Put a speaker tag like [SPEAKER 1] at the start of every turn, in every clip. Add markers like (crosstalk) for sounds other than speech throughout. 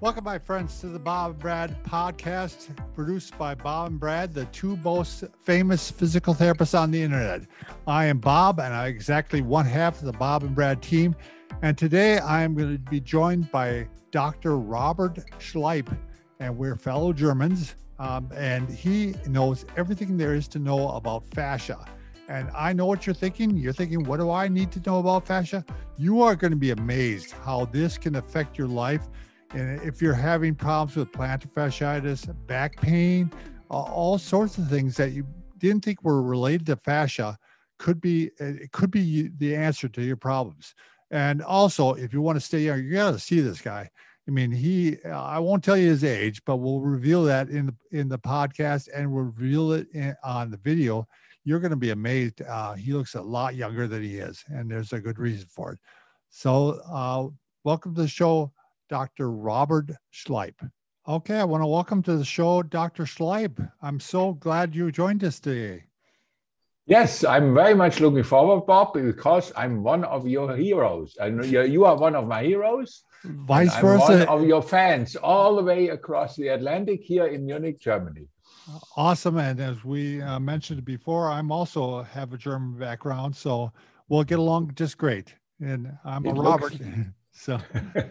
[SPEAKER 1] Welcome, my friends, to the Bob and Brad podcast, produced by Bob and Brad, the two most famous physical therapists on the internet. I am Bob, and I'm exactly one half of the Bob and Brad team. And today I am going to be joined by Dr. Robert Schleip, and we're fellow Germans. Um, and he knows everything there is to know about fascia. And I know what you're thinking. You're thinking, what do I need to know about fascia? You are going to be amazed how this can affect your life and if you're having problems with plantar fasciitis, back pain, all sorts of things that you didn't think were related to fascia could be it could be the answer to your problems. And also, if you want to stay young, you got to see this guy. I mean, he I won't tell you his age, but we'll reveal that in the in the podcast and we'll reveal it in, on the video. You're going to be amazed. Uh, he looks a lot younger than he is, and there's a good reason for it. So, uh, welcome to the show, Dr. Robert Schleip. Okay, I want to welcome to the show Dr. Schleip. I'm so glad you joined us today.
[SPEAKER 2] Yes, I'm very much looking forward, Bob, because I'm one of your heroes. And you are one of my heroes.
[SPEAKER 1] Vice versa.
[SPEAKER 2] one of your fans all the way across the Atlantic here in Munich, Germany.
[SPEAKER 1] Awesome. And as we uh, mentioned before, I'm also have a German background, so we'll get along just great. And I'm it a Robert. (laughs) So,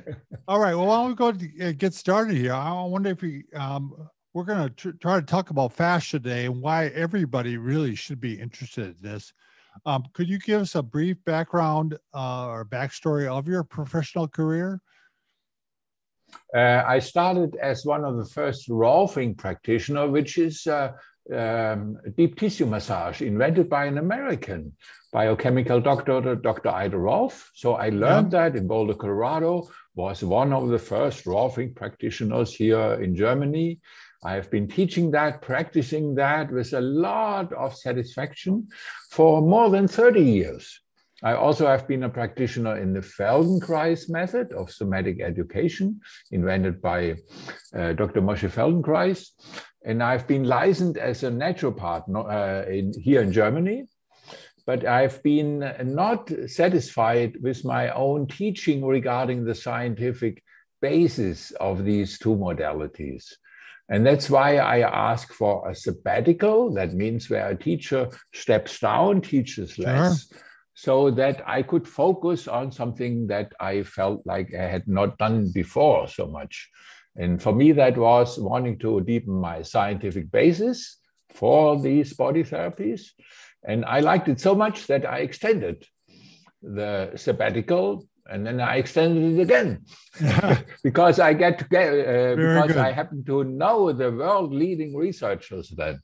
[SPEAKER 1] (laughs) all right. Well, why don't we go to get started here? I wonder if we um, we're going to tr- try to talk about fascia today and why everybody really should be interested in this. Um, could you give us a brief background uh, or backstory of your professional career?
[SPEAKER 2] Uh, I started as one of the first Rolfing practitioner, which is uh, um, deep tissue massage invented by an American biochemical doctor, Dr. Ida Rolf. So I learned yeah. that in Boulder, Colorado, was one of the first Rolfing practitioners here in Germany. I have been teaching that, practicing that with a lot of satisfaction for more than 30 years. I also have been a practitioner in the Feldenkrais method of somatic education, invented by uh, Dr. Moshe Feldenkrais. And I've been licensed as a naturopath uh, in, here in Germany. But I've been not satisfied with my own teaching regarding the scientific basis of these two modalities. And that's why I ask for a sabbatical. That means where a teacher steps down, teaches less. Sure so that I could focus on something that I felt like I had not done before so much. And for me, that was wanting to deepen my scientific basis for these body therapies. And I liked it so much that I extended the sabbatical and then I extended it again (laughs) (laughs) because I get to get uh, because good. I happen to know the world leading researchers then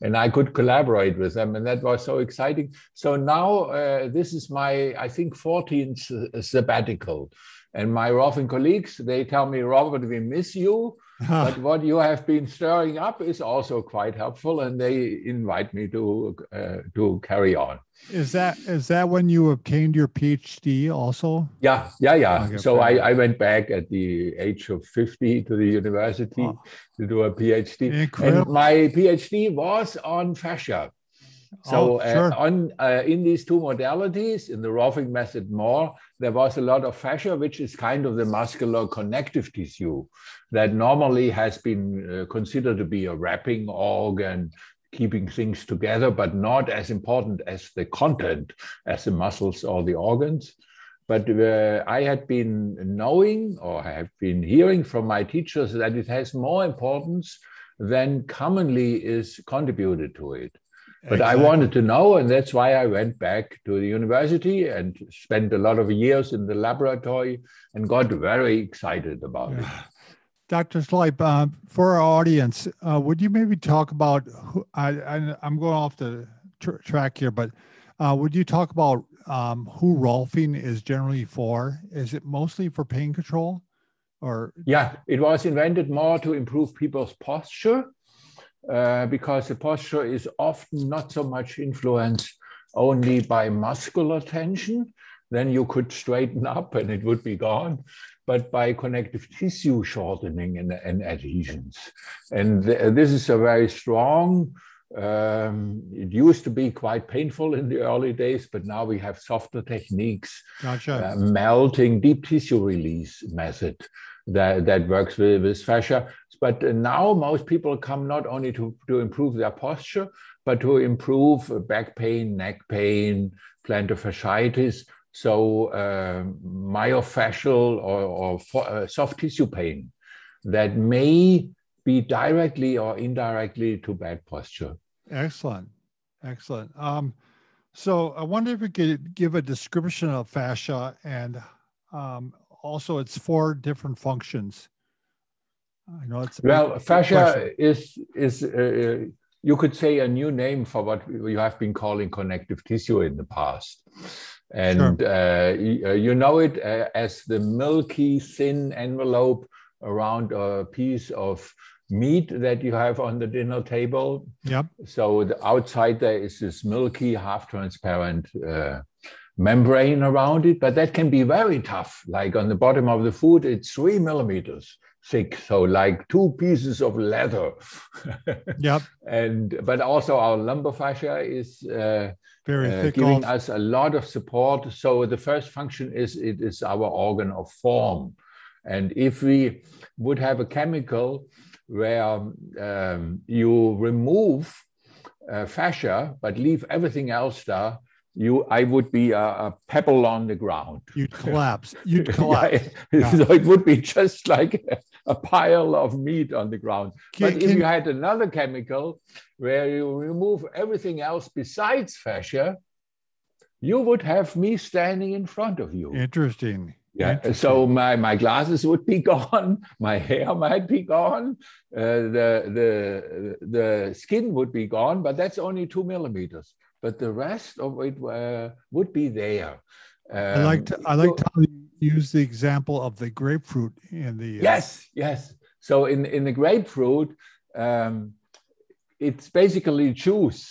[SPEAKER 2] and I could collaborate with them, and that was so exciting. So now uh, this is my, I think, 14th sabbatical, and my Rolfing colleagues they tell me, Robert, we miss you. But (laughs) what you have been stirring up is also quite helpful, and they invite me to uh, to carry on.
[SPEAKER 1] Is that is that when you obtained your PhD also?
[SPEAKER 2] Yeah, yeah, yeah. Okay, so I, I went back at the age of 50 to the university oh. to do a PhD. Incredible. And my PhD was on fascia. So oh, uh, sure. uh, on uh, in these two modalities, in the Rolfing method more, there was a lot of fascia, which is kind of the muscular connective tissue that normally has been uh, considered to be a wrapping organ, keeping things together, but not as important as the content, as the muscles or the organs. But uh, I had been knowing or I have been hearing from my teachers that it has more importance than commonly is contributed to it. But exactly. I wanted to know, and that's why I went back to the university and spent a lot of years in the laboratory and got very excited about yeah. it. (sighs)
[SPEAKER 1] Dr. Schleip, uh, for our audience, uh, would you maybe talk about? Who, I, am going off the tr- track here, but uh, would you talk about um, who Rolfing is generally for? Is it mostly for pain control, or?
[SPEAKER 2] Yeah, it was invented more to improve people's posture, uh, because the posture is often not so much influenced only by muscular tension. Then you could straighten up and it would be gone but by connective tissue shortening and, and adhesions. And th this is a very strong, um, it used to be quite painful in the early days, but now we have softer techniques, gotcha. uh, melting deep tissue release method. that, that works with, with fascia. But now most people come not only to, to improve their posture, but to improve back pain, neck pain, plantar fasciitis. So uh, myofascial or, or uh, soft tissue pain that may be directly or indirectly to bad posture.
[SPEAKER 1] Excellent. Excellent. Um, so I wonder if you could give a description of fascia and um, also its four different functions.
[SPEAKER 2] I know it's well, fascia is is uh, you could say a new name for what you have been calling connective tissue in the past, and sure. uh, you, uh, you, know it uh, as the milky thin envelope around a piece of meat that you have on the dinner table.
[SPEAKER 1] Yep.
[SPEAKER 2] So the outside there is this milky, half transparent uh, membrane around it, but that can be very tough. Like on the bottom of the food, it's three millimeters thick, so like two pieces of leather. (laughs)
[SPEAKER 1] yep.
[SPEAKER 2] And but also our lumbar fascia is uh,
[SPEAKER 1] very uh,
[SPEAKER 2] giving us a lot of support. So the first function is it is our organ of form, and if we would have a chemical where um, you remove uh, fascia but leave everything else there, you I would be a, a pebble on the ground.
[SPEAKER 1] You'd (laughs) collapse. You'd collapse. (laughs)
[SPEAKER 2] yeah. So it would be just like a, a pile of meat on the ground. Can, but if can, you had another chemical where you remove everything else besides fascia, you would have me standing in front of you.
[SPEAKER 1] Interesting.
[SPEAKER 2] Yeah. So my, my glasses would be (laughs) gone, my hair might be gone, uh, the, the, the skin would be gone, but that's only two millimeters. But the rest of it uh, would be there.
[SPEAKER 1] Um, I like to, I like to use the example of the grapefruit in the.
[SPEAKER 2] Uh, yes, yes. So in, in the grapefruit, um, it's basically juice.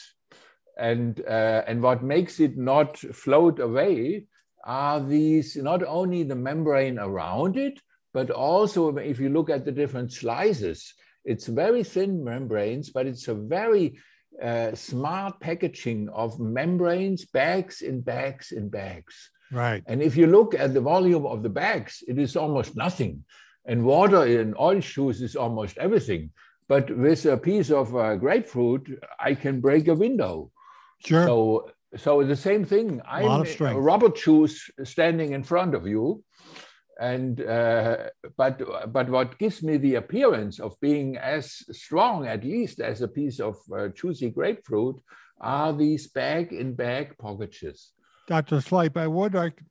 [SPEAKER 2] And, uh, and what makes it not float away are these not only the membrane around it, but also if you look at the different slices, it's very thin membranes, but it's a very uh, smart packaging of membranes, bags in bags in bags.
[SPEAKER 1] Right.
[SPEAKER 2] And if you look at the volume of the bags, it is almost nothing. And water in oil shoes is almost everything. But with a piece of uh, grapefruit, I can break a window.
[SPEAKER 1] Sure.
[SPEAKER 2] So so the same thing. I'm Robert Shoes standing in front of you, and uh, but but what gives me the appearance of being as strong, at least as a piece of uh, juicy grapefruit, are these bag in bag packages.
[SPEAKER 1] Dr. Schleip, I would like,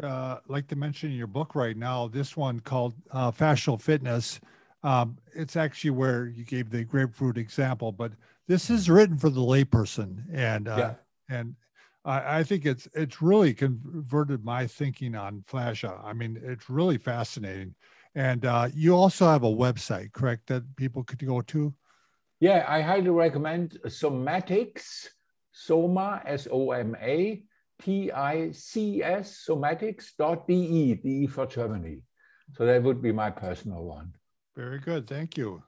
[SPEAKER 1] uh, like to mention in your book right now, this one called uh, Fascial Fitness. Um, it's actually where you gave the grapefruit example, but this is written for the layperson. And uh, yeah and I, I, think it's it's really converted my thinking on fascia. I mean, it's really fascinating. And uh, you also have a website, correct, that people could go to?
[SPEAKER 2] Yeah, I highly recommend Somatics, Soma, S O M A T I C S, somatics.de, DE for Germany. So that would be my personal one.
[SPEAKER 1] Very good. Thank you.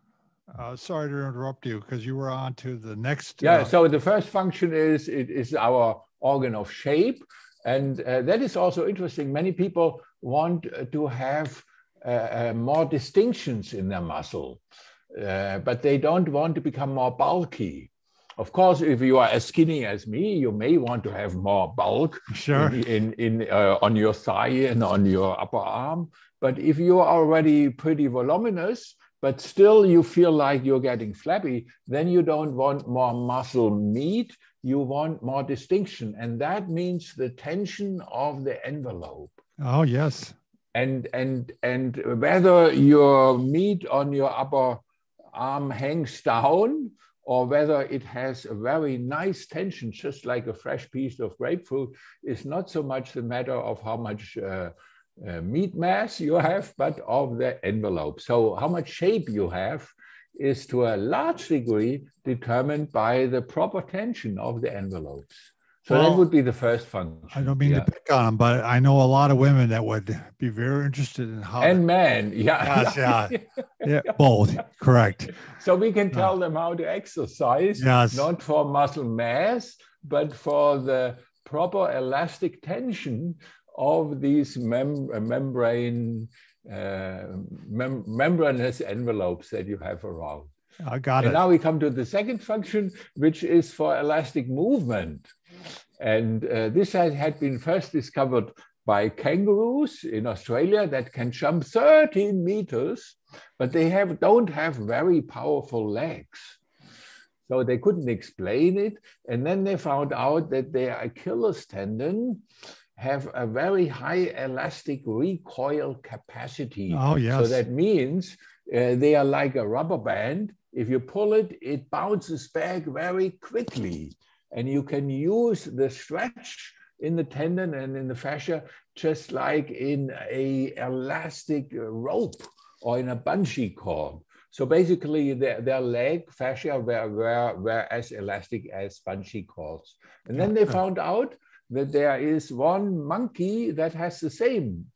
[SPEAKER 1] Uh, sorry to interrupt you because you were on to the next.
[SPEAKER 2] Yeah, uh, so the first function is it is our organ of shape. And uh, that is also interesting. Many people want to have uh, uh, more distinctions in their muscle, uh, but they don't want to become more bulky. Of course, if you are as skinny as me, you may want to have more bulk
[SPEAKER 1] sure.
[SPEAKER 2] in, in, in on your thigh and on your upper arm. But if you are already pretty voluminous, but still you feel like you're getting flabby, then you don't want more muscle meat, you want more distinction. And that means the tension of the envelope.
[SPEAKER 1] Oh, yes.
[SPEAKER 2] And and and whether your meat on your upper arm hangs down or whether it has a very nice tension, just like a fresh piece of grapefruit, is not so much the matter of how much uh, uh, meat mass you have, but of the envelope. So how much shape you have is to a large degree determined by the proper tension of the envelopes. So well, that would be the first function.
[SPEAKER 1] I don't mean yeah. to pick on them, but I know a lot of women that would be very interested in how.
[SPEAKER 2] And men, (laughs) yeah.
[SPEAKER 1] Yes, yeah. yeah. both, correct.
[SPEAKER 2] So we can tell them how to exercise,
[SPEAKER 1] yes.
[SPEAKER 2] not for muscle mass, but for the proper elastic tension of these mem- membrane uh, mem membranous envelopes that you have around.
[SPEAKER 1] I got
[SPEAKER 2] and
[SPEAKER 1] it.
[SPEAKER 2] now we come to the second function, which is for elastic movement. And uh, this had, had been first discovered by kangaroos in Australia that can jump 13 meters, but they have, don't have very powerful legs. So they couldn't explain it. And then they found out that their Achilles tendon have a very high elastic recoil capacity.
[SPEAKER 1] Oh, yes.
[SPEAKER 2] So that means uh, they are like a rubber band. If you pull it, it bounces back very quickly. And you can use the stretch in the tendon and in the fascia just like in a elastic rope or in a bungee cord. So basically, their, their leg fascia were, were, were as elastic as bungee cords. And then they found out that there is one monkey that has the same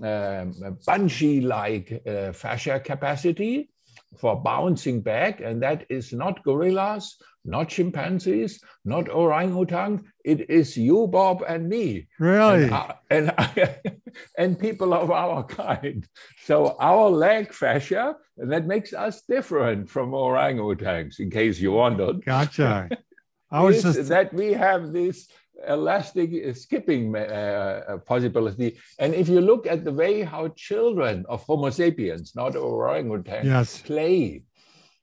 [SPEAKER 2] um, bungee-like uh, fascia capacity for bouncing back, and that is not gorillas, not chimpanzees, not orangutan. It is you, Bob, and me.
[SPEAKER 1] Really?
[SPEAKER 2] And, uh, and, (laughs) and people of our kind. So our leg fascia, and that makes us different from orangutans, in case you wondered.
[SPEAKER 1] Gotcha. (laughs) I was
[SPEAKER 2] is
[SPEAKER 1] just
[SPEAKER 2] that we have this elastic skipping uh, possibility. And if you look at the way how children of Homo sapiens, not orangutans,
[SPEAKER 1] yes.
[SPEAKER 2] play,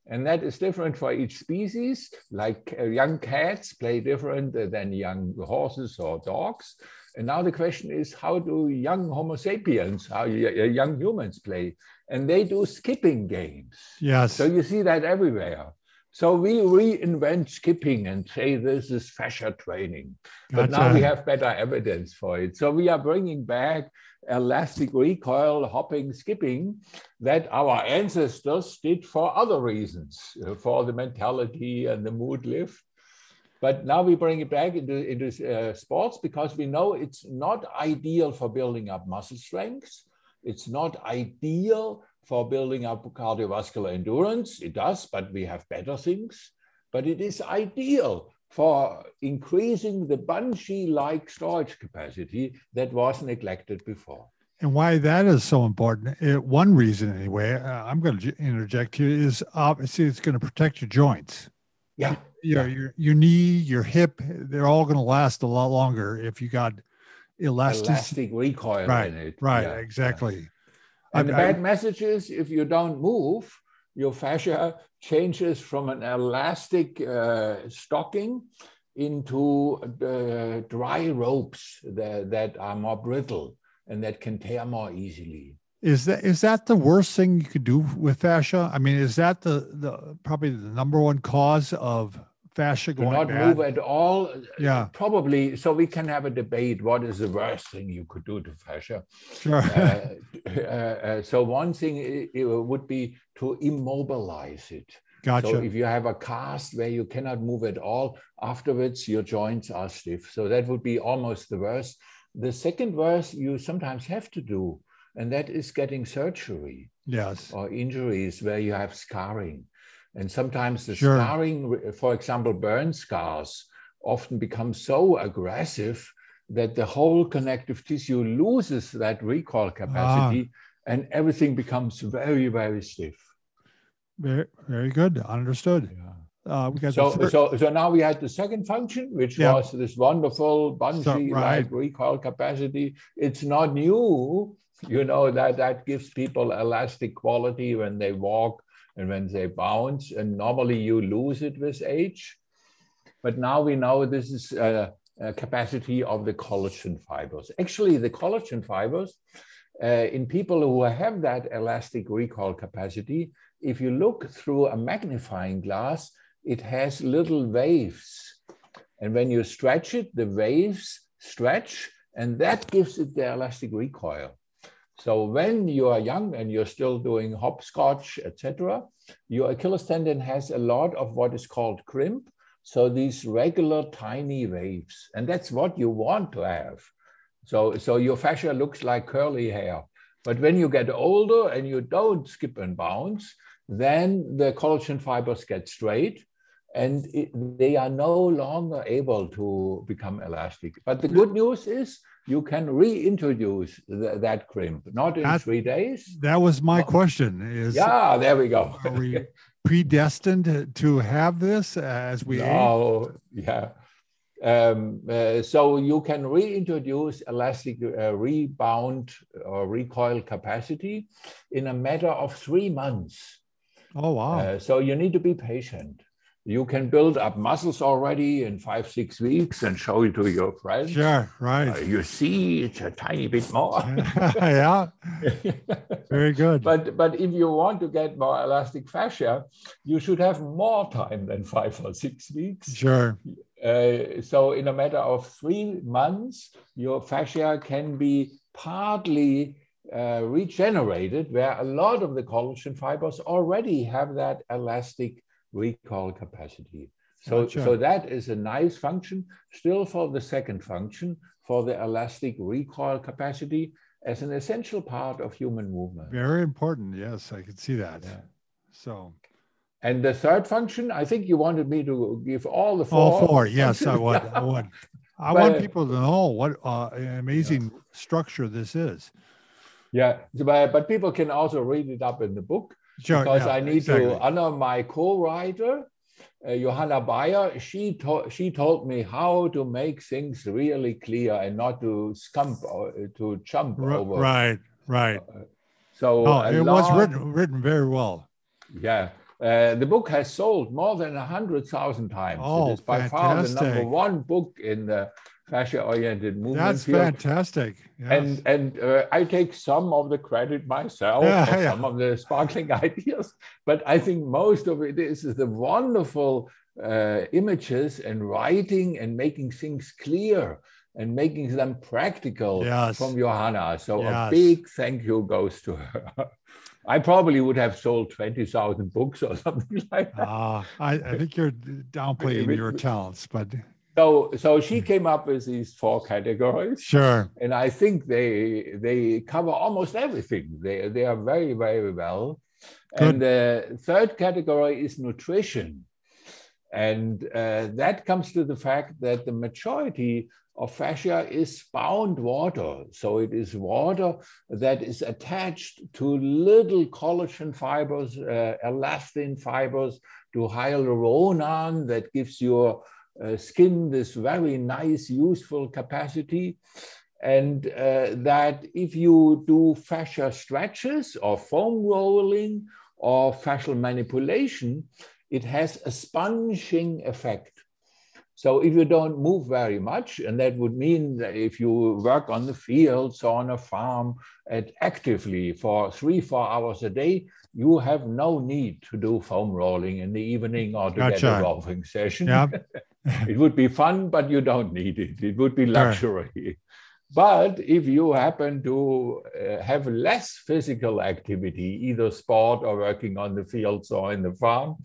[SPEAKER 2] and that is different for each species, like uh, young cats play different than young horses or dogs. And now the question is, how do young Homo sapiens, how young humans play? And they do skipping games.
[SPEAKER 1] Yes.
[SPEAKER 2] So you see that everywhere. So we reinvent skipping and say this is fascia training. But now we have better evidence for it. So we are bringing back elastic recoil, hopping, skipping that our ancestors did for other reasons, for the mentality and the mood lift. But now we bring it back into, into uh, sports because we know it's not ideal for building up muscle strength. It's not ideal for building up cardiovascular endurance. It does, but we have better things. But it is ideal for increasing the bungee-like storage capacity that was neglected before.
[SPEAKER 1] And why that is so important, it, one reason anyway, uh, I'm going to interject here, is obviously it's going to protect your joints.
[SPEAKER 2] Yeah.
[SPEAKER 1] Your,
[SPEAKER 2] yeah.
[SPEAKER 1] your, your knee, your hip, they're all going to last a lot longer if you got elastic,
[SPEAKER 2] elastic recoil
[SPEAKER 1] right,
[SPEAKER 2] in it.
[SPEAKER 1] Right,
[SPEAKER 2] yeah,
[SPEAKER 1] exactly.
[SPEAKER 2] Yeah. And the bad message is if you don't move, your fascia changes from an elastic uh, stocking into uh, dry ropes that, that are more brittle and that can tear more easily.
[SPEAKER 1] Is that is that the worst thing you could do with fascia? I mean, is that the the probably the number one cause of fascia going
[SPEAKER 2] not
[SPEAKER 1] bad?
[SPEAKER 2] move at all?
[SPEAKER 1] Yeah,
[SPEAKER 2] probably. So we can have a debate. What is the worst thing you could do to fascia?
[SPEAKER 1] Sure.
[SPEAKER 2] uh, uh, so one thing it, it would be to immobilize it.
[SPEAKER 1] Gotcha.
[SPEAKER 2] So if you have a cast where you cannot move at all, afterwards your joints are stiff. So that would be almost the worst. The second worst you sometimes have to do, and that is getting surgery.
[SPEAKER 1] Yes.
[SPEAKER 2] Or injuries where you have scarring. And sometimes the
[SPEAKER 1] Sure.
[SPEAKER 2] scarring, for example, burn scars, often become so aggressive that the whole connective tissue loses that recoil capacity and everything becomes very, very stiff.
[SPEAKER 1] Very, very good. Understood.
[SPEAKER 2] Yeah.
[SPEAKER 1] Uh,
[SPEAKER 2] So, so, so now we had the second function, which
[SPEAKER 1] Yeah.
[SPEAKER 2] was this wonderful bungee
[SPEAKER 1] right.
[SPEAKER 2] like recoil capacity. It's not new, you know, that that gives people elastic quality when they walk and when they bounce. And normally you lose it with age. But now we know this is a, a capacity of the collagen fibers. Actually, the collagen fibers uh, in people who have that elastic recoil capacity, if you look through a magnifying glass, it has little waves. And when you stretch it, the waves stretch, and that gives it the elastic recoil. So when you are young and you're still doing hopscotch, etc., your Achilles tendon has a lot of what is called crimp. So these regular tiny waves, and that's what you want to have. So, so your fascia looks like curly hair. But when you get older and you don't skip and bounce, then the collagen fibers get straight and it, they are no longer able to become elastic. But the good news is you can reintroduce the, that crimp, not in that, three days.
[SPEAKER 1] That was my question. Is
[SPEAKER 2] yeah, there we go.
[SPEAKER 1] are we predestined to have this as we?
[SPEAKER 2] Oh, yeah. Um, uh, so you can reintroduce elastic uh, rebound or recoil capacity in a matter of three months.
[SPEAKER 1] Oh wow!
[SPEAKER 2] Uh, so you need to be patient you can build up muscles already in five, six weeks and show it to your friends.
[SPEAKER 1] Sure, right. Uh,
[SPEAKER 2] you see, it's a tiny bit more. (laughs)
[SPEAKER 1] yeah, very good.
[SPEAKER 2] But but if you want to get more elastic fascia, you should have more time than five or six weeks.
[SPEAKER 1] Sure.
[SPEAKER 2] Uh, so in a matter of three months, your fascia can be partly uh, regenerated, where a lot of the collagen fibers already have that elastic recoil capacity. So, gotcha. so that is a nice function. Still for the second function, for the elastic recoil capacity as an essential part of human movement.
[SPEAKER 1] Very important. Yes, I can see that. Yeah. So.
[SPEAKER 2] And the third function, I think you wanted me to give all the four.
[SPEAKER 1] All four, yes, I would. I would. I but, want people to know what uh, amazing yeah. structure this is.
[SPEAKER 2] Yeah, but, but people can also read it up in the book. Sure, because yeah, I need exactly. to honor my co-writer, uh, Johanna Bayer. She told she told me how to make things really clear and not to scump or uh, to jump
[SPEAKER 1] R-
[SPEAKER 2] over.
[SPEAKER 1] Right, right. Uh,
[SPEAKER 2] so
[SPEAKER 1] oh, it was written written very well.
[SPEAKER 2] Yeah. Uh, the book has sold more than a hundred thousand times.
[SPEAKER 1] Oh,
[SPEAKER 2] it is by
[SPEAKER 1] fantastic.
[SPEAKER 2] far the number one book in the fascia-oriented movement.
[SPEAKER 1] That's
[SPEAKER 2] field.
[SPEAKER 1] fantastic.
[SPEAKER 2] Yes. And and uh, I take some of the credit myself, yeah, (laughs) yeah. some of the sparkling (laughs) ideas, but I think most of it is the wonderful uh, images and writing and making things clear and making them practical
[SPEAKER 1] yes.
[SPEAKER 2] from Johanna. So
[SPEAKER 1] yes.
[SPEAKER 2] a big thank you goes to her. (laughs) I probably would have sold 20,000 books or something like that.
[SPEAKER 1] Uh, I, I think you're downplaying your talents, but
[SPEAKER 2] so so she came up with these four categories.
[SPEAKER 1] Sure.
[SPEAKER 2] And I think they they cover almost everything. They they are very very well. Good. And the third category is nutrition. And uh, that comes to the fact that the majority of fascia is bound water. So it is water that is attached to little collagen fibers, uh, elastin fibers, to hyaluronan that gives your uh, skin this very nice, useful capacity. And uh, that if you do fascia stretches or foam rolling or fascial manipulation, it has a sponging effect. So if you don't move very much, and that would mean that if you work on the fields or on a farm at actively for three, four hours a day, you have no need to do foam rolling in the evening or to gotcha. get a rolling session.
[SPEAKER 1] Yep. (laughs)
[SPEAKER 2] it would be fun, but you don't need it. It would be luxury. Sure. But if you happen to uh, have less physical activity, either sport or working on the fields or in the farm,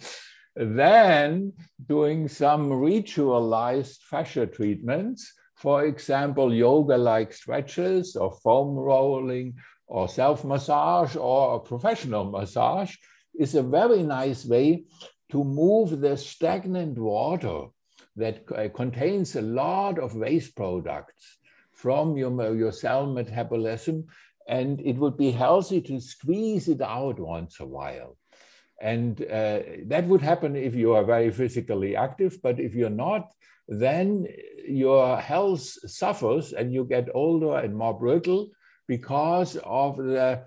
[SPEAKER 2] then doing some ritualized fascia treatments, for example, yoga like stretches or foam rolling or self massage or a professional massage, is a very nice way to move the stagnant water that uh, contains a lot of waste products from your, your cell metabolism. And it would be healthy to squeeze it out once a while. And uh, that would happen if you are very physically active. But if you're not, then your health suffers and you get older and more brittle because of the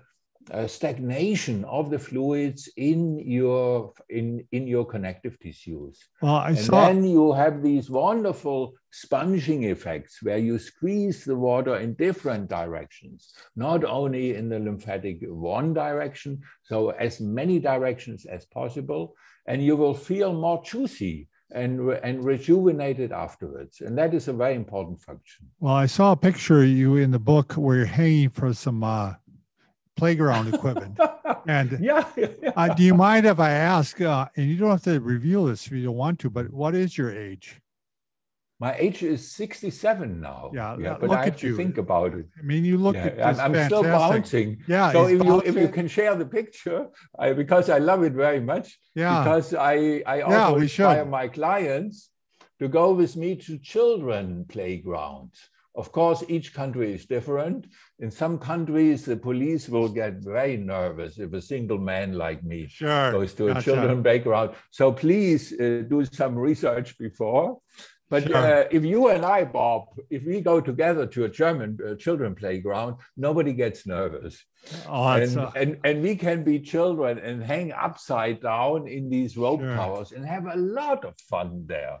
[SPEAKER 2] uh, stagnation of the fluids in your in in your connective tissues.
[SPEAKER 1] Well, I
[SPEAKER 2] and
[SPEAKER 1] saw.
[SPEAKER 2] then you have these wonderful sponging effects where you squeeze the water in different directions, not only in the lymphatic one direction, so as many directions as possible, and you will feel more juicy and, and rejuvenated afterwards. And that is a very important function.
[SPEAKER 1] Well, I saw a picture of you in the book where you're hanging from some uh, playground equipment. (laughs) and
[SPEAKER 2] yeah, yeah.
[SPEAKER 1] Uh, do you mind if I ask, uh, and you don't have to reveal this if you don't want to, but what is your age?
[SPEAKER 2] My age is 67 now.
[SPEAKER 1] Yeah,
[SPEAKER 2] yeah but
[SPEAKER 1] look
[SPEAKER 2] I have
[SPEAKER 1] at
[SPEAKER 2] to
[SPEAKER 1] you.
[SPEAKER 2] think about it.
[SPEAKER 1] I mean, you look
[SPEAKER 2] Yeah,
[SPEAKER 1] at
[SPEAKER 2] I'm,
[SPEAKER 1] this
[SPEAKER 2] I'm still bouncing.
[SPEAKER 1] Yeah,
[SPEAKER 2] so
[SPEAKER 1] he's
[SPEAKER 2] if you if you can share the picture, I, because I love it very much.
[SPEAKER 1] yeah,
[SPEAKER 2] Because I I
[SPEAKER 1] Yeah,
[SPEAKER 2] also
[SPEAKER 1] we
[SPEAKER 2] inspire
[SPEAKER 1] should.
[SPEAKER 2] my clients to go with me to children playgrounds. Of course, each country is different. In some countries, the police will get very nervous if a single man like me
[SPEAKER 1] sure.
[SPEAKER 2] goes to a
[SPEAKER 1] Gotcha.
[SPEAKER 2] children playground. So please uh, do some research before. But
[SPEAKER 1] Sure.
[SPEAKER 2] uh, if you and I, Bob, if we go together to a German uh, children playground, nobody gets nervous.
[SPEAKER 1] Oh,
[SPEAKER 2] And,
[SPEAKER 1] uh,
[SPEAKER 2] and, and we can be children and hang upside down in these rope
[SPEAKER 1] Sure.
[SPEAKER 2] towers and have a lot of fun there.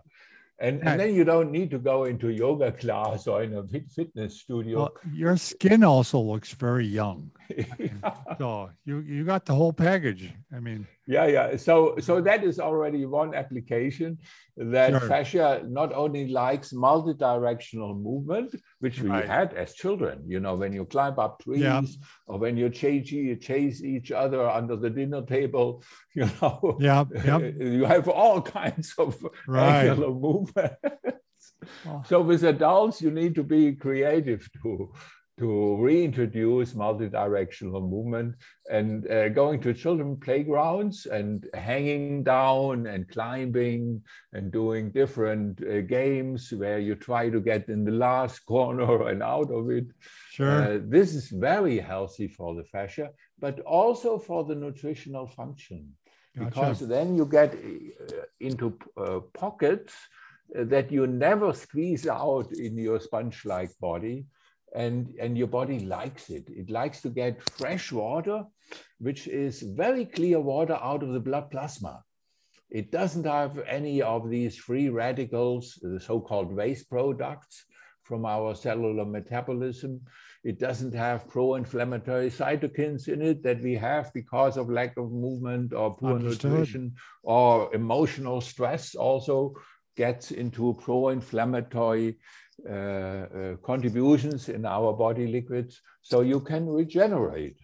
[SPEAKER 2] And, and then you don't need to go into yoga (laughs) class or in a fitness studio.
[SPEAKER 1] well, your skin also looks very young. (laughs) So you you got the whole package. I mean,
[SPEAKER 2] Yeah, yeah. So, so that is already one application that
[SPEAKER 1] Sure.
[SPEAKER 2] fascia not only likes multi-directional movement, which we
[SPEAKER 1] Right.
[SPEAKER 2] had as children. You know, when you climb up trees,
[SPEAKER 1] Yeah.
[SPEAKER 2] or when you chase you chase each other under the dinner table. (laughs) You know,
[SPEAKER 1] yeah, yep, (laughs)
[SPEAKER 2] you have all kinds of
[SPEAKER 1] Right.
[SPEAKER 2] angular movement. So with adults, you need to be creative to to reintroduce multi-directional movement and uh, going to children playgrounds and hanging down and climbing and doing different uh, games where you try to get in the last (laughs) corner and out of it.
[SPEAKER 1] sure.
[SPEAKER 2] Uh, this is very healthy for the fascia, but also for the nutritional function because then you get uh, into uh, pockets uh, that you never squeeze out in your sponge-like body and and your body likes it. It likes to get fresh water which is very clear water out of the blood plasma. It doesn't have any of these free radicals the so-called waste products from our cellular metabolism. It doesn't have pro-inflammatory cytokines in it that we have because of lack of movement or poor
[SPEAKER 1] Understood.
[SPEAKER 2] nutrition or emotional stress also gets into pro-inflammatory contributions in our body liquids. So you can regenerate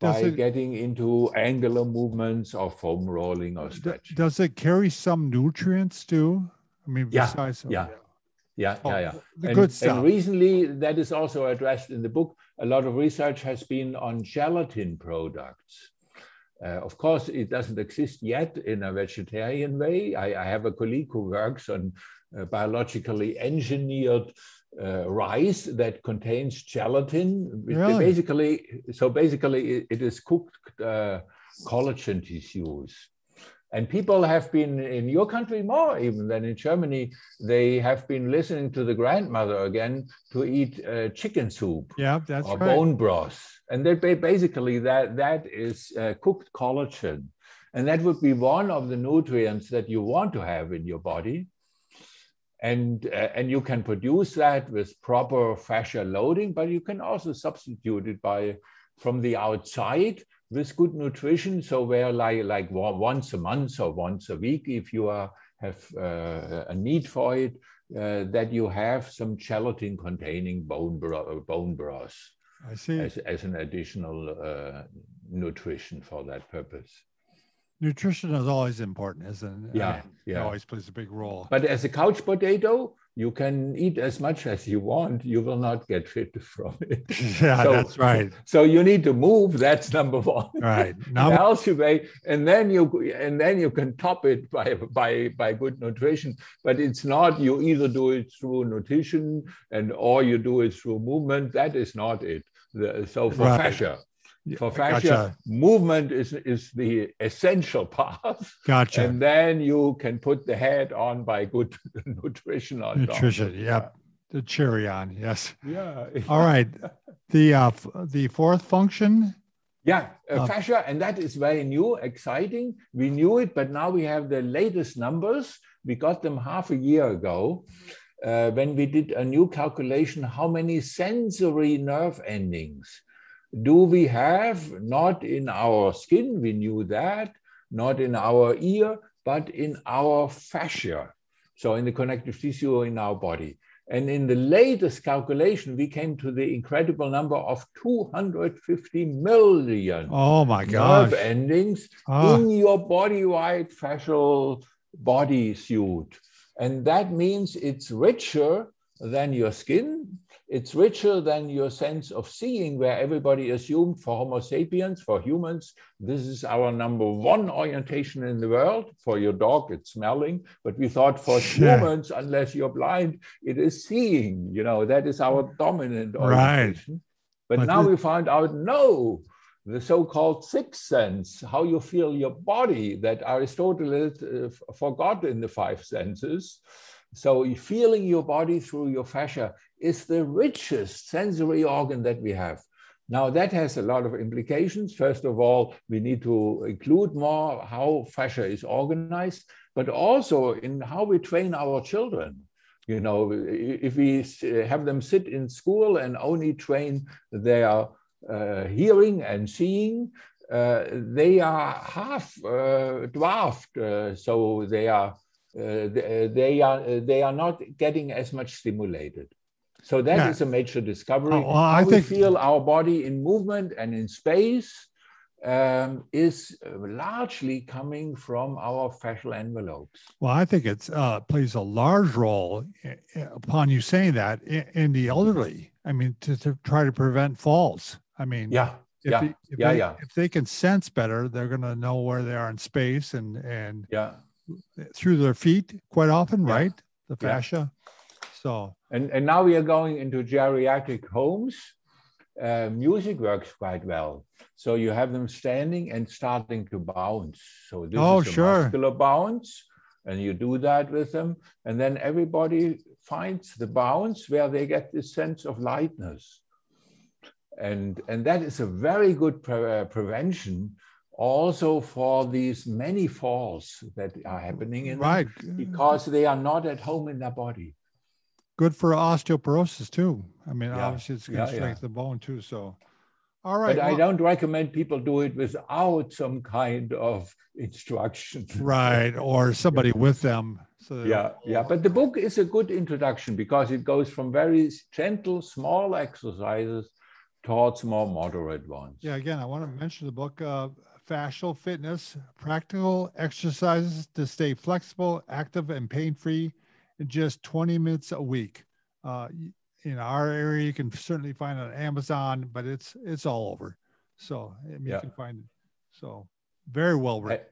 [SPEAKER 2] by
[SPEAKER 1] it-
[SPEAKER 2] getting into angular movements or foam rolling or stretching.
[SPEAKER 1] does it carry some nutrients too? I mean,
[SPEAKER 2] Yeah,
[SPEAKER 1] besides
[SPEAKER 2] yeah. Yeah,
[SPEAKER 1] Oh,
[SPEAKER 2] yeah, yeah.
[SPEAKER 1] the
[SPEAKER 2] and,
[SPEAKER 1] good
[SPEAKER 2] and recently, that is also addressed in the book. A lot of research has been on gelatin products. Uh, of course, it doesn't exist yet in a vegetarian way. I, I have a colleague who works on uh, biologically engineered uh, rice that contains gelatin.
[SPEAKER 1] Really?
[SPEAKER 2] Basically, so basically, it, it is cooked uh, collagen tissues. And people have been in your country more even than in Germany. They have been listening to the grandmother again to eat uh, chicken soup
[SPEAKER 1] yeah, that's
[SPEAKER 2] or
[SPEAKER 1] right.
[SPEAKER 2] bone broth, and that basically that that is uh, cooked collagen, and that would be one of the nutrients that you want to have in your body. And uh, and you can produce that with proper fascia loading, but you can also substitute it by from the outside with good nutrition. So where like like once a month or once a week, if you are have uh, a need for it, uh, that you have some gelatin containing bone bro- bone broth
[SPEAKER 1] I see.
[SPEAKER 2] as, as an additional uh, nutrition for that purpose.
[SPEAKER 1] Nutrition is always important, isn't it?
[SPEAKER 2] Yeah,
[SPEAKER 1] It
[SPEAKER 2] yeah.
[SPEAKER 1] always plays a big role.
[SPEAKER 2] But as a couch potato, you can eat as much as you want. You will not get fit (laughs) from it. (laughs)
[SPEAKER 1] yeah,
[SPEAKER 2] so-
[SPEAKER 1] that's right. (laughs)
[SPEAKER 2] So you need to move. That's number one.
[SPEAKER 1] Right. Now,
[SPEAKER 2] healthy way, and then you and then you can top it by by by good nutrition. But it's not you either do it through nutrition and or you do it through movement. That is not it. The- so for
[SPEAKER 1] Right.
[SPEAKER 2] fascia, for fascia,
[SPEAKER 1] gotcha.
[SPEAKER 2] movement is is the essential part,
[SPEAKER 1] gotcha.
[SPEAKER 2] and then you can put the head on by good (laughs) nutrition on top.
[SPEAKER 1] Nutrition. Yep. The cherry on. Yes.
[SPEAKER 2] Yeah.
[SPEAKER 1] All right. (laughs) The uh, the fourth function.
[SPEAKER 2] Yeah, uh,
[SPEAKER 1] Uh,
[SPEAKER 2] fascia, and that is very new, exciting. We knew it, but now we have the latest numbers. We got them half a year ago uh, when we did a new calculation how many sensory nerve endings do we have? Not in our skin, we knew that, not in our ear, but in our fascia. So in the connective tissue in our body. And in the latest calculation, we came to the incredible number of 250 million
[SPEAKER 1] Oh my gosh.
[SPEAKER 2] nerve endings
[SPEAKER 1] Ah,
[SPEAKER 2] in your body-wide fascial body suit. And that means it's richer than your skin. It's richer than your sense of seeing, where everybody assumed for Homo sapiens, for humans, this is our number one orientation in the world. For your dog, it's smelling. But we thought for humans, unless you're blind, it is seeing. You know, that is our dominant orientation. Right. But, but now we find out no, the so-called sixth sense, how you feel your body, that Aristotle uh, forgot in the five senses. So feeling your body through your fascia is the richest sensory organ that we have. Now that has a lot of implications. First of all, we need to include more how fascia is organized, but also in how we train our children. You know, if we have them sit in school and only train their uh, hearing and seeing, uh, they are half uh, dwarfed, so they are Uh, uh, they are uh, they are not getting as much stimulated. So that yeah. is a major discovery. Oh, well, I we think... feel our body in movement and in space um, is largely coming from our fascial envelopes.
[SPEAKER 1] Well, I think it uh, plays a large role eh, eh, upon you saying that in, in the elderly. I mean, to, to, try to prevent falls. I mean,
[SPEAKER 2] yeah,
[SPEAKER 1] if
[SPEAKER 2] yeah,
[SPEAKER 1] they, if
[SPEAKER 2] yeah,
[SPEAKER 1] they,
[SPEAKER 2] yeah.
[SPEAKER 1] If they can sense better, they're going to know where they are in space and and
[SPEAKER 2] yeah,
[SPEAKER 1] through their feet quite often, yeah. right? The fascia. Yeah. So
[SPEAKER 2] and and now we are going into geriatric homes. Uh, music works quite well. So you have them standing and starting to bounce. So this oh, is a sure. muscular bounce, and you do that with them, and then everybody finds the bounce where they get this sense of lightness and and that is a very good pre uh, prevention also for these many falls that are happening in right because they are not at home in their body
[SPEAKER 1] good for osteoporosis too i mean yeah. obviously it's going to yeah, strengthen yeah. the bone too so all right
[SPEAKER 2] but well, i don't recommend people do it without some kind of instruction
[SPEAKER 1] right or (laughs) somebody with them
[SPEAKER 2] so yeah yeah but the book is a good introduction because it goes from very gentle small exercises towards more moderate ones.
[SPEAKER 1] Yeah, again, I want to mention the book, uh, Fascial Fitness Practical Exercises to Stay Flexible, Active, and Pain Free in just 20 minutes a week. Uh, in our area, you can certainly find it on Amazon, but it's it's all over. So I mean, yeah. you can find it. So very well written.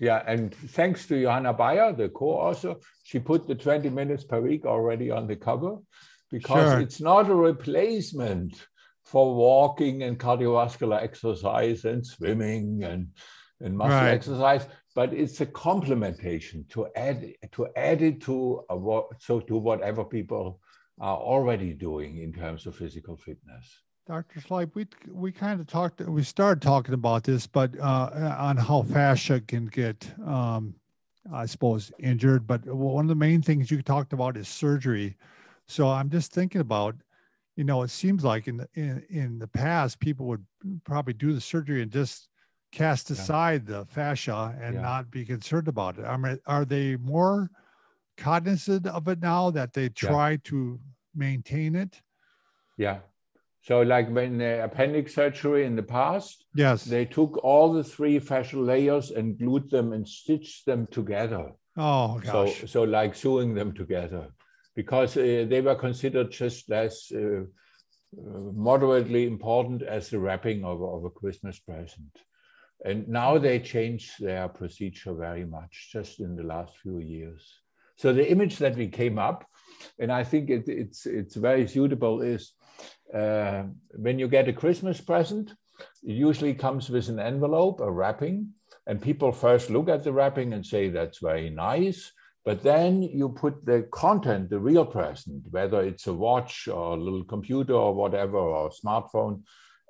[SPEAKER 2] Yeah, and thanks to Johanna Bayer, the co-author, she put the 20 minutes per week already on the cover because sure. it's not a replacement for walking and cardiovascular exercise and swimming and, and muscle right. exercise, but it's a complementation to add to add it to a, so to whatever people are already doing in terms of physical fitness.
[SPEAKER 1] Dr. Schleip, we we kind of talked, we started talking about this, but uh, on how fascia can get, um, I suppose, injured. But one of the main things you talked about is surgery. So I'm just thinking about you know, it seems like in the, in, in the past, people would probably do the surgery and just cast aside yeah. the fascia and yeah. not be concerned about it. I mean, are they more cognizant of it now that they try yeah. to maintain it?
[SPEAKER 2] Yeah. So, like when the appendix surgery in the past,
[SPEAKER 1] yes,
[SPEAKER 2] they took all the three fascial layers and glued them and stitched them together.
[SPEAKER 1] Oh
[SPEAKER 2] gosh! So, so like sewing them together because uh, they were considered just as uh, uh, moderately important as the wrapping of, of a Christmas present. And now they changed their procedure very much just in the last few years. So the image that we came up, and I think it, it's, it's very suitable, is uh, when you get a Christmas present, it usually comes with an envelope, a wrapping, and people first look at the wrapping and say, that's very nice. But then you put the content, the real present, whether it's a watch or a little computer or whatever, or a smartphone,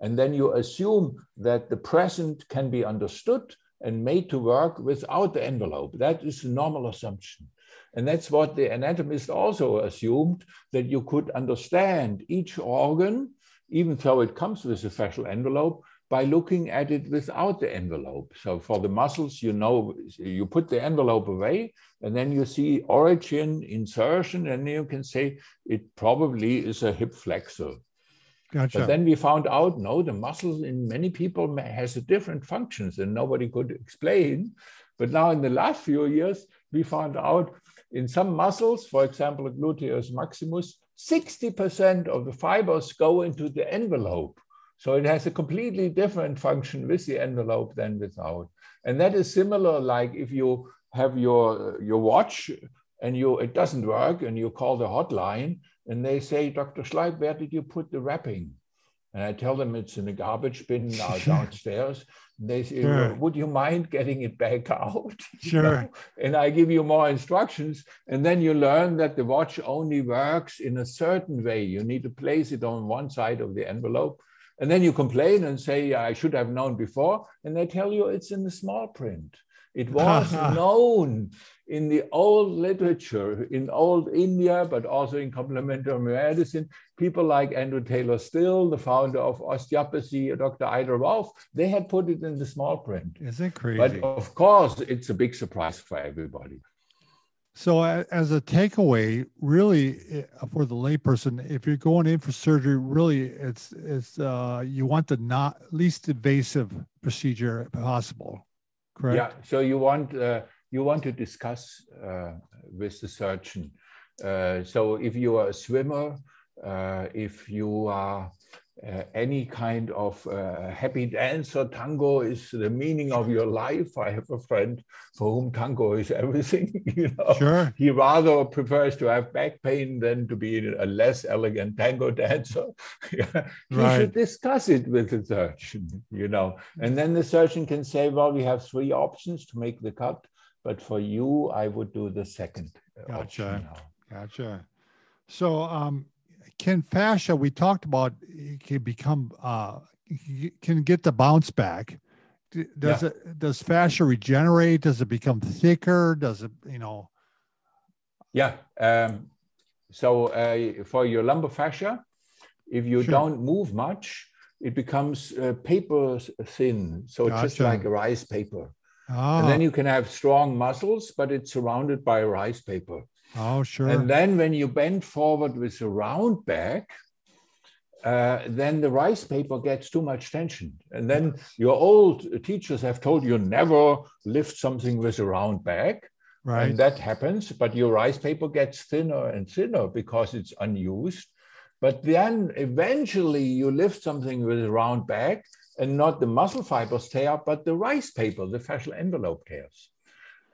[SPEAKER 2] and then you assume that the present can be understood and made to work without the envelope. That is a normal assumption. And that's what the anatomist also assumed that you could understand each organ, even though it comes with a fascial envelope, by looking at it without the envelope. So for the muscles, you know, you put the envelope away and then you see origin, insertion, and you can say it probably is a hip flexor. Gotcha. But then we found out, no, the muscle in many people has a different functions and nobody could explain. But now in the last few years, we found out in some muscles, for example, gluteus maximus, 60% of the fibers go into the envelope. So it has a completely different function with the envelope than without. And that is similar like if you have your, your watch and you it doesn't work and you call the hotline and they say, Dr. Schleip, where did you put the wrapping? And I tell them it's in the garbage bin (laughs) now downstairs. They say, sure. Would you mind getting it back out? (laughs)
[SPEAKER 1] Sure.
[SPEAKER 2] and I give you more instructions. And then you learn that the watch only works in a certain way. You need to place it on one side of the envelope. And then you complain and say, I should have known before. And they tell you it's in the small print. It was (laughs) known in the old literature, in old India, but also in complementary medicine. People like Andrew Taylor Still, the founder of osteopathy, Dr. Ida Rolf, they had put it in the small print.
[SPEAKER 1] Is it crazy?
[SPEAKER 2] But of course, it's a big surprise for everybody.
[SPEAKER 1] So, as a takeaway, really eh, for the layperson, if you're going in for surgery, really it's it's uh, you want the not least invasive procedure possible correct?
[SPEAKER 2] Yeah. So you want uh, you want to discuss uh, with the surgeon. Uh, so if you are a swimmer, uh, if you are uh, any kind of uh, happy dancer. Tango is the meaning of your life. I have a friend for whom tango is (laughs) everything. you know,
[SPEAKER 1] sure.
[SPEAKER 2] he rather prefers to have back pain than to be a less elegant tango (laughs) dancer. (laughs) he right. should discuss it with the surgeon. You know, and then the surgeon can say, "Well, we have three options to make the cut, but for you, I would do the second."
[SPEAKER 1] Gotcha. Gotcha. So, um, can fascia we talked about can become uh, can get the bounce back does yeah. it does fascia regenerate does it become thicker does it you know
[SPEAKER 2] yeah um, so uh, for your lumbar fascia if you sure. don't move much it becomes uh, paper thin so gotcha. it's just like a rice paper ah. and then you can have strong muscles but it's surrounded by rice paper
[SPEAKER 1] Oh, sure.
[SPEAKER 2] And then when you bend forward with a round back, uh, then the rice paper gets too much tension. And then your old teachers have told you never lift something with a round back.
[SPEAKER 1] Right.
[SPEAKER 2] And that happens, but your rice paper gets thinner and thinner because it's unused. But then eventually you lift something with a round back and not the muscle fibers tear, but the rice paper, the fascial envelope tears.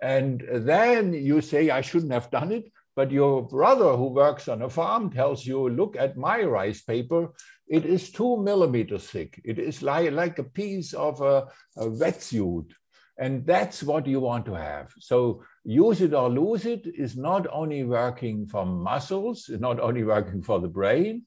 [SPEAKER 2] And then you say, I shouldn't have done it. But your brother who works on a farm tells you, look at my rice paper. It is two millimeters thick. It is like, like a piece of a, a wetsuit. And that's what you want to have. So use it or lose it is not only working for muscles, not only working for the brain,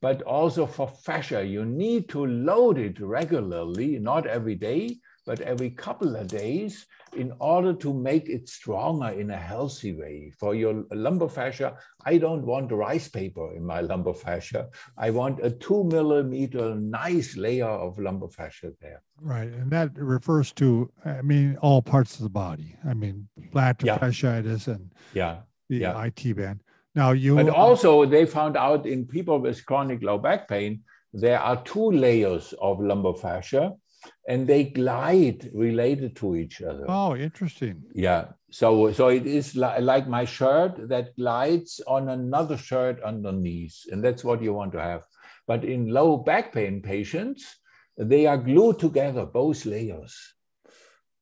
[SPEAKER 2] but also for fascia. You need to load it regularly, not every day, but every couple of days in order to make it stronger in a healthy way. For your lumbar fascia, I don't want rice paper in my lumbar fascia. I want a two millimeter nice layer of lumbar fascia there.
[SPEAKER 1] Right. And that refers to, I mean, all parts of the body. I mean, plantar yeah. fasciitis and
[SPEAKER 2] yeah.
[SPEAKER 1] the
[SPEAKER 2] yeah.
[SPEAKER 1] IT band. Now you
[SPEAKER 2] But also they found out in people with chronic low back pain, there are two layers of lumbar fascia and they glide related to each other.
[SPEAKER 1] Oh, interesting.
[SPEAKER 2] Yeah. So so it is li- like my shirt that glides on another shirt underneath, and that's what you want to have. But in low back pain patients, they are glued together, both layers.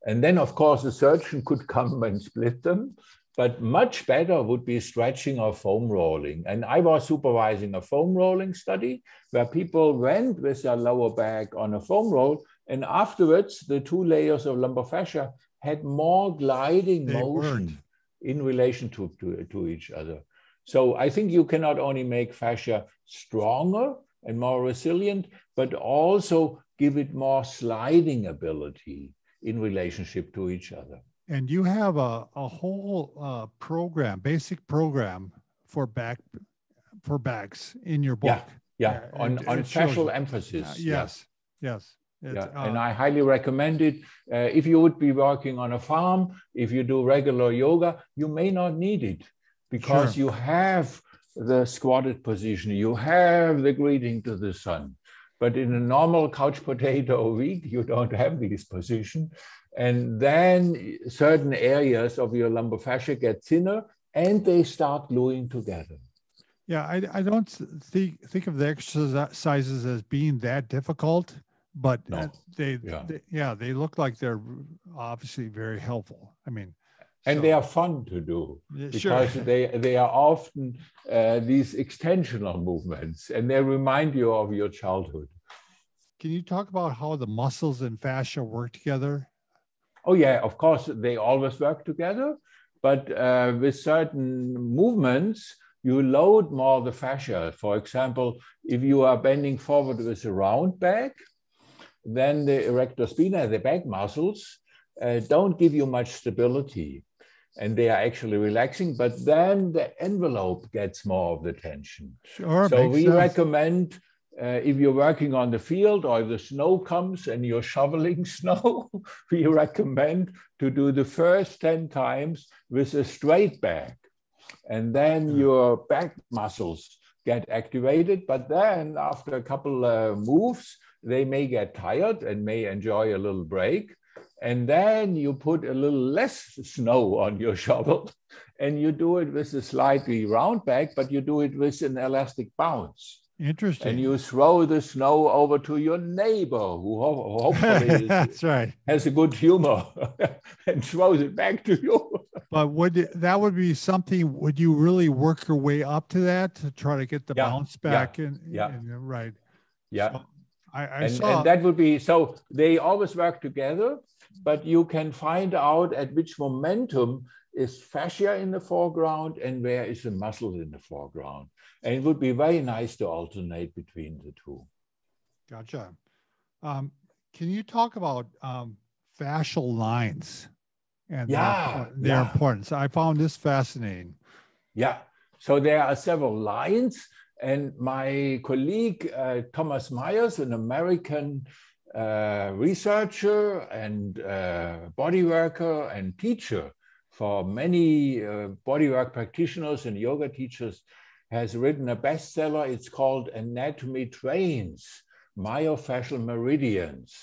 [SPEAKER 2] And then, of course, the surgeon (laughs) could come and split them. But much better would be stretching or foam rolling. And I was supervising a foam rolling study where people went with their lower back on a foam roll and afterwards, the two layers of lumbar fascia had more gliding they motion in relation to, to, to each other. So I think you cannot only make fascia stronger and more resilient, but also give it more sliding ability in relationship to each other.
[SPEAKER 1] And you have a, a whole uh, program, basic program for back for backs in your book.
[SPEAKER 2] Yeah, yeah. on, it, on it fascial emphasis. Uh,
[SPEAKER 1] yes, yeah. yes
[SPEAKER 2] yeah, uh, and I highly recommend it. Uh, if you would be working on a farm, if you do regular yoga, you may not need it because sure. you have the squatted position, you have the greeting to the sun. But in a normal couch (laughs) potato week, you don't have this position. And then certain areas of your lumbar fascia get thinner and they start gluing together.
[SPEAKER 1] Yeah, I, I don't think think of the exercises as being that difficult, but
[SPEAKER 2] No.
[SPEAKER 1] they,
[SPEAKER 2] Yeah.
[SPEAKER 1] they yeah they look like they're obviously very helpful. I mean,
[SPEAKER 2] And
[SPEAKER 1] so-
[SPEAKER 2] they are fun to do
[SPEAKER 1] Yeah,
[SPEAKER 2] because
[SPEAKER 1] sure.
[SPEAKER 2] they, they are often uh, these extensional movements and they remind you of your childhood.
[SPEAKER 1] Can you talk about how the muscles and fascia work together?
[SPEAKER 2] Oh, yeah, of course, they always work together, but uh, with certain movements, you load more the fascia. For example, if you are bending forward with a round back, then the erector spinae, the back muscles, uh, don't give you much stability. And they are actually relaxing, but then the envelope gets more of the tension.
[SPEAKER 1] Sure.
[SPEAKER 2] So we
[SPEAKER 1] sense.
[SPEAKER 2] recommend uh, if you're working on the field or if the snow comes and you're shoveling (laughs) snow, we recommend to do the first 10 times with a straight back. And then
[SPEAKER 1] Yeah.
[SPEAKER 2] your back muscles get activated. But then after a couple uh, moves, they may get tired and may enjoy a little break. And then you put a little less snow on your (laughs) shovel and you do it with a slightly round back, but you do it with an elastic bounce.
[SPEAKER 1] Interesting.
[SPEAKER 2] And you throw the snow over to your neighbor who ho- hopefully (laughs)
[SPEAKER 1] That's right.
[SPEAKER 2] has a good humor (laughs) and throws it back to you.
[SPEAKER 1] But would that would be something? Would you really work your way up to that to try to get the
[SPEAKER 2] Yeah,
[SPEAKER 1] bounce
[SPEAKER 2] yeah,
[SPEAKER 1] back? And
[SPEAKER 2] yeah.
[SPEAKER 1] right.
[SPEAKER 2] Yeah.
[SPEAKER 1] So I, I
[SPEAKER 2] and,
[SPEAKER 1] saw.
[SPEAKER 2] and that would be so they always work together, but you can find out at which momentum is fascia in the foreground and where is the muscle in the foreground. And it would be very nice to alternate between the two.
[SPEAKER 1] Gotcha. Um, can you talk about um, fascial lines and their
[SPEAKER 2] Yeah,
[SPEAKER 1] impor- their,
[SPEAKER 2] yeah.
[SPEAKER 1] importance? I found this fascinating.
[SPEAKER 2] Yeah. So there are several lines, and my colleague uh, Thomas Myers, an American uh, researcher and uh, body worker and teacher for many uh, bodywork practitioners and yoga teachers, has written a bestseller. It's called Anatomy Trains Myofascial Meridians.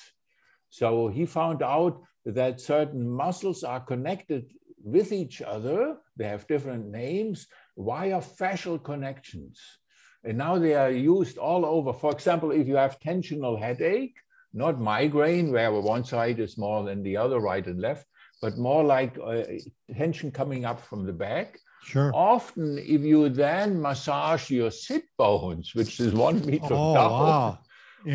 [SPEAKER 2] So he found out that certain muscles are connected with each other. They have different names via fascial connections. And now they are used all over. For example, if you have tensional headache, not migraine, where one side is more than the other, right and left, but more like uh, tension coming up from the back.
[SPEAKER 1] Sure.
[SPEAKER 2] Often, if you then massage your sit bones, which is one meter
[SPEAKER 1] Oh, (laughs)
[SPEAKER 2] down,
[SPEAKER 1] wow.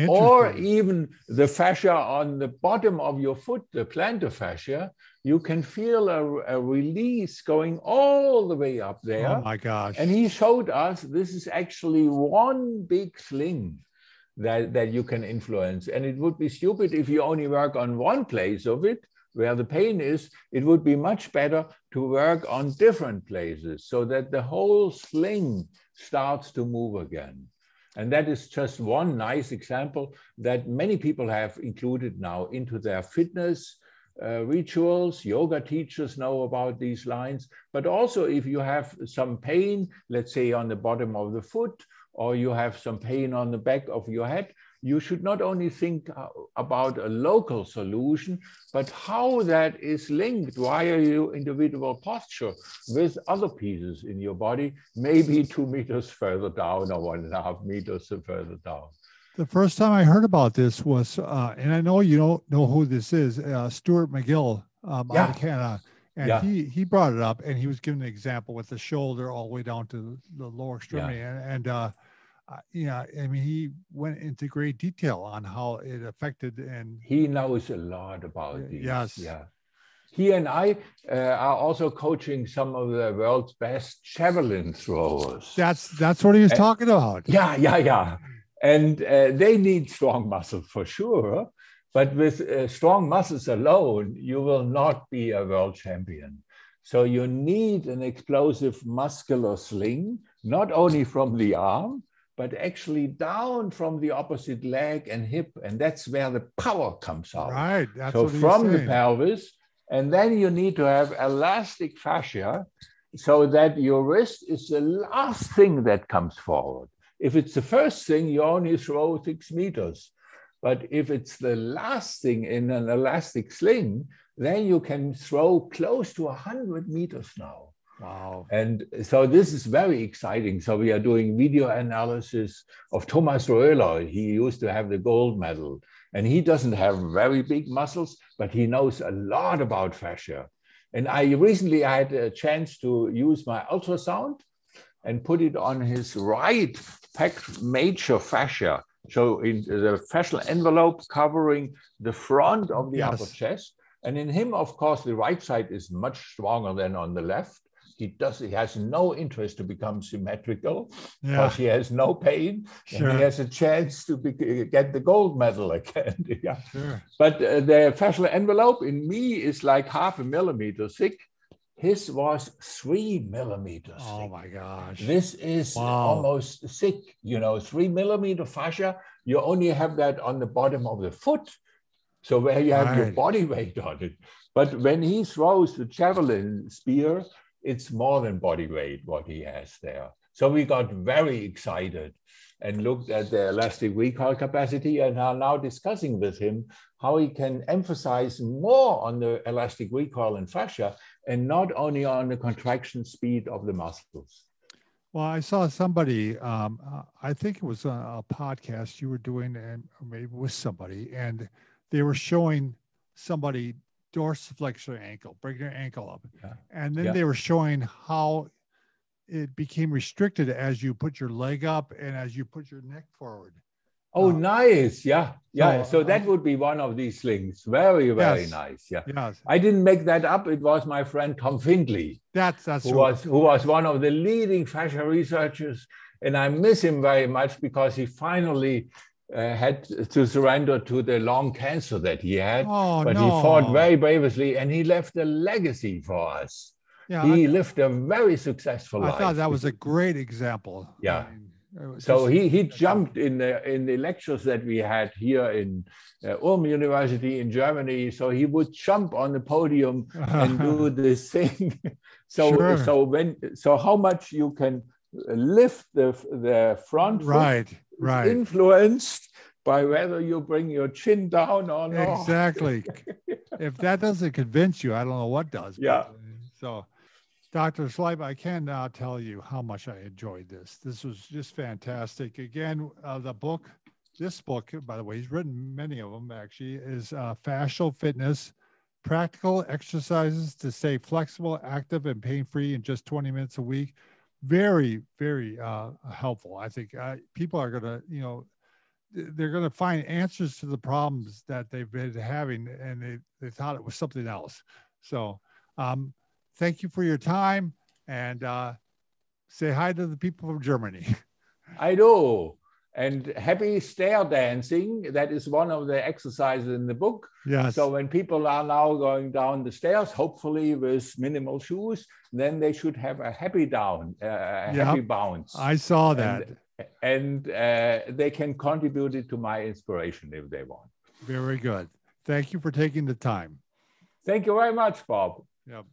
[SPEAKER 2] Or even the fascia on the bottom of your foot, the plantar fascia, you can feel a, a release going all the way up there.
[SPEAKER 1] Oh my gosh.
[SPEAKER 2] And he showed us this is actually one big sling that, that you can influence. And it would be stupid if you only work on one place of it where the pain is. It would be much better to work on different places so that the whole sling starts to move again. And that is just one nice example that many people have included now into their fitness uh, rituals. Yoga teachers know about these lines. But also, if you have some pain, let's say on the bottom of the foot, or you have some pain on the back of your head, you should not only think uh, about a local solution, but how that is linked via your individual posture with other pieces in your body, maybe two meters further down or one and a half meters further down.
[SPEAKER 1] the first time I heard about this was, uh, and I know you don't know who this is, uh, Stuart McGill um, out of Canada. And
[SPEAKER 2] Yeah.
[SPEAKER 1] he, he brought it up and he was giving an example with the shoulder all the way down to the lower extremity. And, and uh, uh, yeah, I mean, he went into great detail on how it affected and
[SPEAKER 2] He knows a lot about
[SPEAKER 1] Y-
[SPEAKER 2] these.
[SPEAKER 1] yes.
[SPEAKER 2] Yeah. He and I uh, are also coaching some of the world's best javelin throwers.
[SPEAKER 1] that's that's what he was
[SPEAKER 2] Uh,
[SPEAKER 1] talking about.
[SPEAKER 2] Yeah, yeah, yeah. And uh, they need strong muscle for sure. But with uh, strong muscles alone, you will not be a world champion. So you need an explosive muscular sling, not only from the arm, but actually down from the opposite leg and hip. And that's where the power comes out.
[SPEAKER 1] Right. That's
[SPEAKER 2] so from the pelvis, and then you need to have elastic fascia so that your wrist is the last thing that comes forward. If it's the first thing, you only throw six meters. But if it's the last thing in an elastic sling, then you can throw close to 100 meters now.
[SPEAKER 1] Wow.
[SPEAKER 2] And so this is very exciting. So we are doing video analysis of Thomas Röhler. He used to have the gold medal and he doesn't have very big muscles, but he knows a lot about fascia. And I recently had a chance to use my ultrasound and put it on his right pec major fascia. So in the fascial envelope covering the front of the yes. upper chest. And in him, of course, the right side is much stronger than on the left he does he has no interest to become symmetrical yeah. because he has no pain sure. and he has a chance to be, get the gold medal (laughs) again yeah sure. but uh, the fascial envelope in me is like half a millimeter thick his was three millimeters
[SPEAKER 1] oh thick. my gosh
[SPEAKER 2] this is wow. almost thick you know three millimeter fascia you only have that on the bottom of the foot so where you have right. your body (laughs) weight on it but when he throws the javelin spear it's more than body weight what he has there. So we got very excited and looked at the elastic recall capacity and are now discussing with him how he can emphasize more on the elastic recall and fascia and not only on the contraction speed of the muscles.
[SPEAKER 1] Well, I saw somebody, um, I think it was a, a, podcast you were doing, and maybe with somebody, and they were showing somebody dorsiflex their ankle, break their ankle up. Yeah. And then yeah. they were showing how it became restricted as you put your leg up and as you put your neck forward.
[SPEAKER 2] Oh, uh, nice. Yeah. Yeah. So, so that uh, would be one of these things. Very, very yes, nice. Yeah. Yes. I didn't make that up. It was my friend Tom Findley.
[SPEAKER 1] That's, that's
[SPEAKER 2] who was, who was one of the leading fascia researchers. And I miss him very much because he finally uh, had to surrender to the lung cancer that he had,
[SPEAKER 1] oh,
[SPEAKER 2] but
[SPEAKER 1] no.
[SPEAKER 2] he fought very bravely and he left a legacy for us. Yeah, he I, lived a very successful
[SPEAKER 1] I
[SPEAKER 2] life.
[SPEAKER 1] I thought that was a great example.
[SPEAKER 2] Yeah. I mean, so he, he jumped in the in the lectures that we had here in uh, Ulm University in Germany. So he would jump on the podium and do (laughs) this thing. (laughs) so sure. so when so how much you can lift the the front
[SPEAKER 1] right right.
[SPEAKER 2] influenced by whether you bring your chin down or not.
[SPEAKER 1] Exactly. (laughs) if that doesn't convince you, I don't know what does.
[SPEAKER 2] Yeah. But,
[SPEAKER 1] so, Dr. Schleip, I cannot tell you how much I enjoyed this. This was just fantastic. Again, uh, the book, this book, by the way, he's written many of them actually, is uh, Fascial Fitness Practical Exercises to Stay Flexible, Active, and Pain Free in just 20 minutes a week very very uh, helpful i think. Uh, people are going to you know they're going to find answers to the problems that they've been having and they, they thought it was something else. So um, thank you for your time and uh, say hi to the people of germany. (laughs)
[SPEAKER 2] I do and happy stair dancing that is one of the exercises in the book.
[SPEAKER 1] Yes.
[SPEAKER 2] so when people are now going down the stairs hopefully with minimal shoes then they should have a happy down uh, a yep. happy bounce.
[SPEAKER 1] I saw that.
[SPEAKER 2] and, and uh, they can contribute it to my inspiration if they want.
[SPEAKER 1] Very good. Thank you for taking the time.
[SPEAKER 2] Thank you very much bob.
[SPEAKER 1] Yep